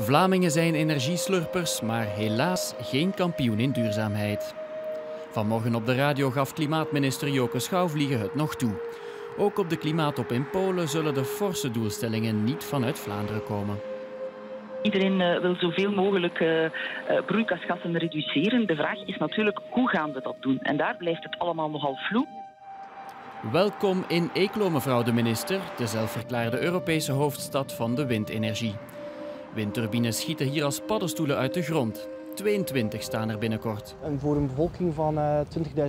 Vlamingen zijn energieslurpers, maar helaas geen kampioen in duurzaamheid. Vanmorgen op de radio gaf klimaatminister Joke Schouwvliegen het nog toe. Ook op de klimaatop in Polen zullen de forse doelstellingen niet vanuit Vlaanderen komen. Iedereen uh, wil zoveel mogelijk uh, uh, broeikasgassen reduceren. De vraag is natuurlijk hoe gaan we dat doen? En daar blijft het allemaal nogal vloe. Welkom in Eeklo, mevrouw de minister, de zelfverklaarde Europese hoofdstad van de windenergie. Windturbines schieten hier als paddenstoelen uit de grond. 22 staan er binnenkort. En voor een bevolking van uh,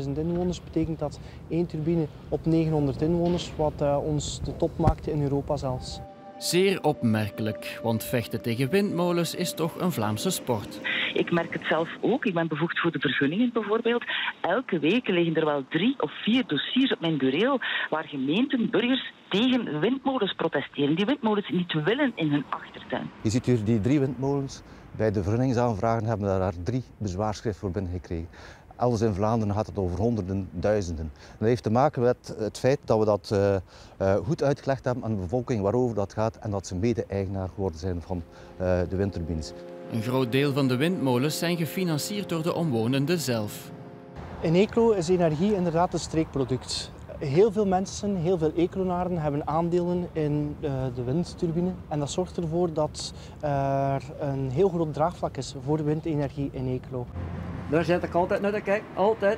20.000 inwoners betekent dat één turbine op 900 inwoners, wat uh, ons de top maakt in Europa zelfs. Zeer opmerkelijk, want vechten tegen windmolens is toch een Vlaamse sport. Ik merk het zelf ook. Ik ben bevoegd voor de vergunningen bijvoorbeeld. Elke week liggen er wel drie of vier dossiers op mijn bureau waar gemeenten, burgers tegen windmolens protesteren. Die windmolens niet willen in hun achtertuin. Je ziet hier die drie windmolens. Bij de vergunningsaanvragen hebben we daar drie bezwaarschriften voor binnengekregen. Elders in Vlaanderen gaat het over honderden, duizenden. Dat heeft te maken met het feit dat we dat uh, uh, goed uitgelegd hebben aan de bevolking waarover dat gaat en dat ze mede-eigenaar geworden zijn van uh, de windturbines. Een groot deel van de windmolens zijn gefinancierd door de omwonenden zelf. In Eeklo is energie inderdaad een streekproduct. Heel veel mensen, heel veel Eekloenaren hebben aandelen in de windturbine. En dat zorgt ervoor dat er een heel groot draagvlak is voor windenergie in Eeklo. Daar zit ik altijd naar te kijken, altijd.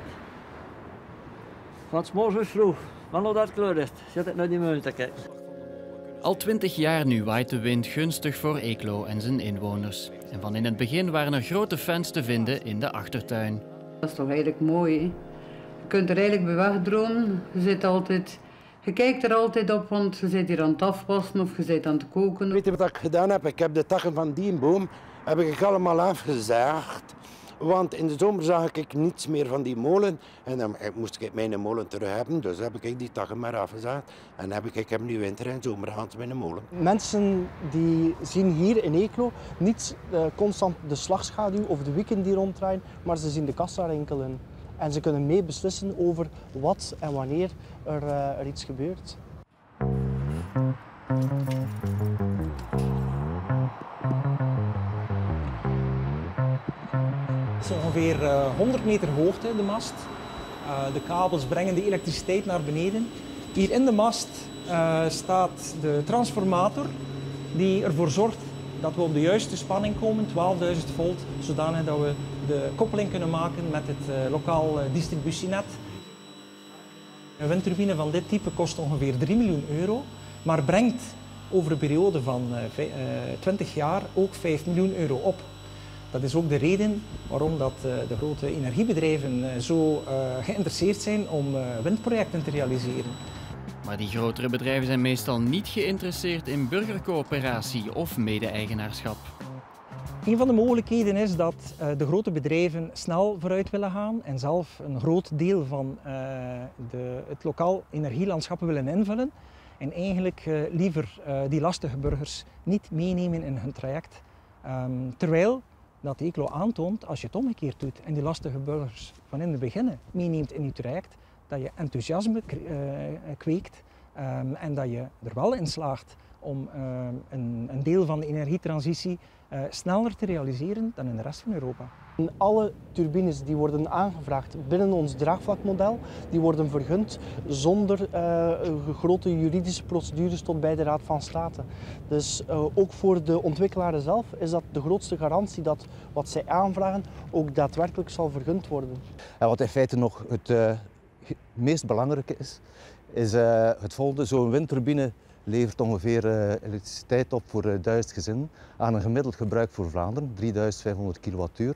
Van s morgens vroeg, wanneer dat kleur is, zit ik naar die muur te kijken. Al twintig jaar nu waait de wind gunstig voor Eeklo en zijn inwoners. En van in het begin waren er grote fans te vinden in de achtertuin. Dat is toch eigenlijk mooi, hè? Je kunt er eigenlijk bij wegdromen. Je zit altijd... Je kijkt er altijd op, want je zit hier aan het afwassen of je zit aan het koken. Weet je wat ik gedaan heb? Ik heb de takken van die boom heb ik allemaal afgezaagd. Want in de zomer zag ik niets meer van die molen. En dan moest ik mijn molen terug hebben. Dus heb ik die takken maar afgezaagd. En heb ik, ik heb nu winter en zomer gehad met een molen. Mensen die zien hier in Eeklo niet uh, constant de slagschaduw of de wieken die ronddraaien. Maar ze zien de kassa rinkelen. En ze kunnen mee beslissen over wat en wanneer er, er iets gebeurt. Het is ongeveer 100 meter hoogte, de mast. Uh, de kabels brengen de elektriciteit naar beneden. Hier in de mast staat de transformator die ervoor zorgt dat we op de juiste spanning komen, 12.000 volt, zodanig dat we de koppeling kunnen maken met het uh, lokaal distributienet. Een windturbine van dit type kost ongeveer 3 miljoen euro, maar brengt over een periode van 20 jaar ook 5 miljoen euro op. Dat is ook de reden waarom dat de grote energiebedrijven zo geïnteresseerd zijn om windprojecten te realiseren. Maar die grotere bedrijven zijn meestal niet geïnteresseerd in burgercoöperatie of mede-eigenaarschap. Een van de mogelijkheden is dat de grote bedrijven snel vooruit willen gaan en zelf een groot deel van de, het lokaal energielandschap willen invullen. En eigenlijk liever die lastige burgers niet meenemen in hun traject. Um, terwijl dat Eeklo aantoont, als je het omgekeerd doet en die lastige burgers van in het begin meeneemt in je traject, dat je enthousiasme kweekt um, en dat je er wel in slaagt om um, een, een, deel van de energietransitie uh, sneller te realiseren dan in de rest van Europa. Alle turbines die worden aangevraagd binnen ons draagvlakmodel, die worden vergund zonder uh, grote juridische procedures tot bij de Raad van State. Dus uh, ook voor de ontwikkelaren zelf is dat de grootste garantie dat wat zij aanvragen ook daadwerkelijk zal vergund worden. En wat in feite nog het uh, meest belangrijke is, is het volgende. Zo'n windturbine levert ongeveer uh, elektriciteit op voor uh, 1000 gezinnen aan een gemiddeld gebruik voor Vlaanderen, 3500 kilowattuur.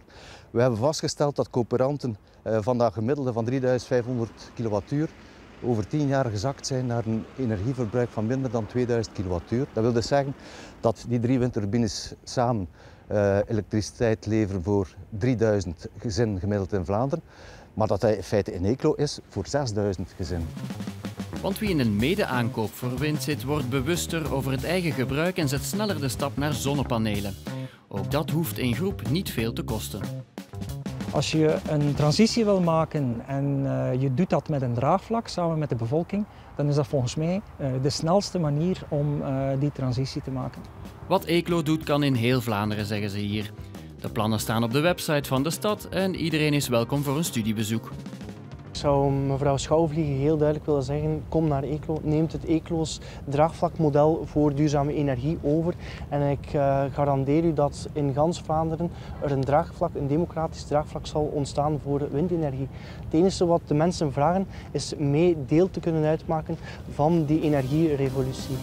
We hebben vastgesteld dat coöperanten van dat gemiddelde van 3500 kilowattuur over 10 jaar gezakt zijn naar een energieverbruik van minder dan 2000 kilowattuur. Dat wil dus zeggen dat die drie windturbines samen elektriciteit leveren voor 3000 gezinnen gemiddeld in Vlaanderen, maar dat dat in feite in Eeklo is voor 6000 gezinnen. Want wie in een mede-aankoop voor wind zit, wordt bewuster over het eigen gebruik en zet sneller de stap naar zonnepanelen. Ook dat hoeft in groep niet veel te kosten. Als je een transitie wil maken en uh, je doet dat met een draagvlak samen met de bevolking, dan is dat volgens mij uh, de snelste manier om uh, die transitie te maken. Wat Eeklo doet kan in heel Vlaanderen, zeggen ze hier. De plannen staan op de website van de stad en iedereen is welkom voor een studiebezoek. Ik zou mevrouw Schouwvliegen heel duidelijk willen zeggen, kom naar Eeklo, neemt het Eeklo's draagvlakmodel voor duurzame energie over. En ik uh, garandeer u dat in gans Vlaanderen er een draagvlak, een democratisch draagvlak zal ontstaan voor windenergie. Het enige wat de mensen vragen is mee deel te kunnen uitmaken van die energierevolutie.